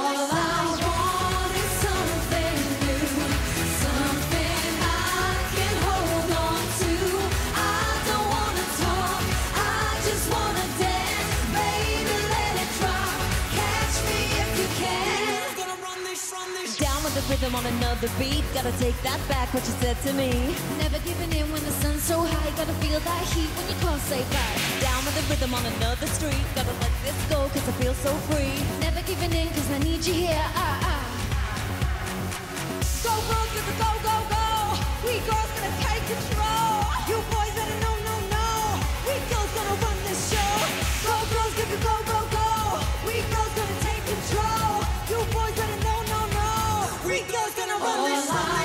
all rhythm on another beat. Gotta take that back, what you said to me. Never giving in when the sun's so high. Gotta feel that heat when you can't say bye. Down with the rhythm on another street. Gotta let this go, cause I feel so free. Never giving in cause I need you here. Ah, ah. All